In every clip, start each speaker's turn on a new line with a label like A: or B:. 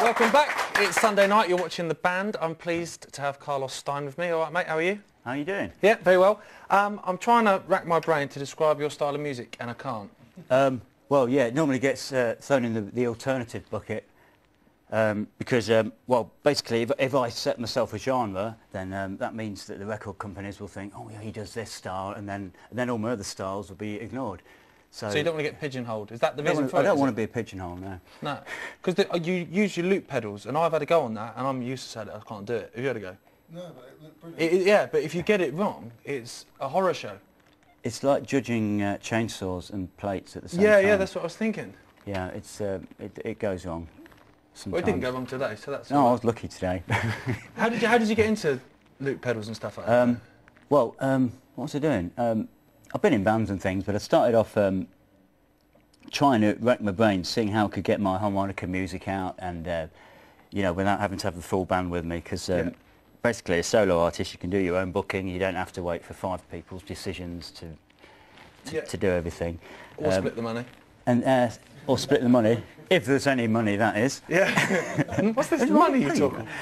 A: Welcome back. It's Sunday night. You're watching the Banned. I'm pleased to have Carlos Stein with me. All right, mate. How are you?
B: How are you doing?
A: Yeah, very well. Um, I'm trying to rack my brain to describe your style of music, and I can't.
B: Um, well, yeah, it normally gets uh, thrown in the, the alternative bucket um, because, um, well, basically, if, if I set myself a genre, then um, that means that the record companies will think, oh, yeah, he does this style, and then and then all my other styles will be ignored.
A: So, you don't want to get pigeonholed? Is that the
B: I don't
A: reason
B: wanna-
A: for
B: I don't want
A: it?
B: to be a pigeonhole, no.
A: No, because you use your loop pedals, and I've had a go on that, and I'm used to saying I can't do it. Have you had a go?
C: No, but it looked brilliant.
A: It, it- yeah, but if you get it wrong, it's a horror show.
B: It's like judging uh, chainsaws and plates at the same
A: Yeah,
B: time.
A: yeah, yeah, that's what I was thinking.
B: Yeah, it's, uh, it, it goes wrong
A: Well, it didn't go wrong today, so that's.
B: No,
A: all
B: I was lucky today.
A: How did you How did you get into loop pedals and stuff like that?
B: Um, well, um, what was I doing? Um, I've been in bands and things, but I started off um, trying to rack my brain, seeing how I could get my harmonica music out, and uh, you know, without having to have the full band with me, because um,
A: Yeah.
B: basically, a solo artist, you can do your own booking. You don't have to wait for five people's decisions to to,
A: Yeah.
B: to do everything,
A: or
B: um,
A: split the money.
B: and uh, or split the money if there's any money. That is.
A: Yeah. What's this money you're talking?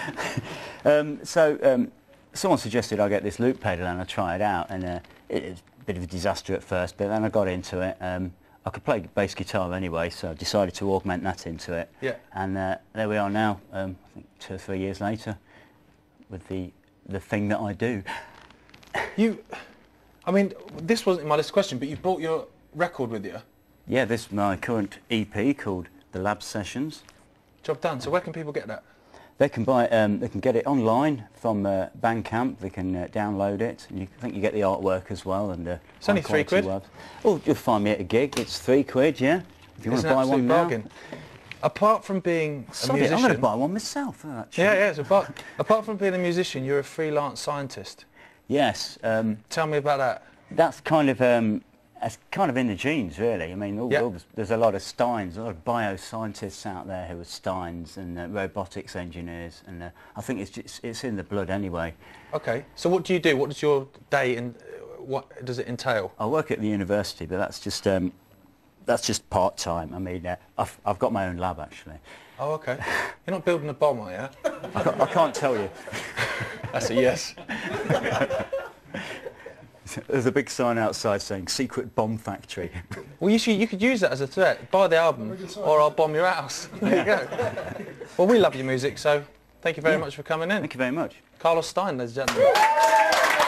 B: Um, so um, someone suggested I get this loop pedal and I try it out and uh, it bit of a disaster at first but then I got into it. Um, I could play bass guitar anyway so I decided to augment that into it
A: Yeah.
B: and uh, there we are now um, I think two or three years later with the, the thing that I do.
A: You, I mean, this wasn't in my list question, but you brought your record with you.
B: Yeah this is my current EP called The Lab Sessions.
A: Job done. So where can people get that?
B: They can buy, um, they can get it online from uh, Bandcamp. They can uh, download it. And you, I think you get the artwork as well. And uh,
A: It's only three quid.
B: web. Oh, you'll find me at a gig. It's three quid, yeah. If you
A: It's
B: want
A: an
B: to buy one
A: bargain. Apart from being a musician,
B: I'm going to buy one myself. Actually.
A: yeah, yeah. So apart, apart from being a musician, you're a freelance scientist.
B: Yes, um,
A: Tell me about that.
B: that's kind of um, that's kind of in the genes, really. I mean, all,
A: Yeah.
B: all there's a lot of Steins, a lot of bioscientists out there who are Steins and uh, robotics engineers, and uh, I think it's just, it's in the blood anyway.
A: Okay. So what do you do? What does your day and what does it entail?
B: I work at the university, but that's just um, that's just part time. I mean, uh, I've I've got my own lab actually.
A: Oh, okay. You're not building a bomb, are you?
B: I can't, I can't tell you.
A: That's a yes.
B: There's a big sign outside saying "Secret Bomb Factory."
A: Well, you should, you could use that as a threat. Buy the album, or I'll bomb your house. There you go. well, we love your music, so thank you very
B: Yeah.
A: much for coming in.
B: Thank you very much.
A: Carlos Stein, ladies and gentlemen.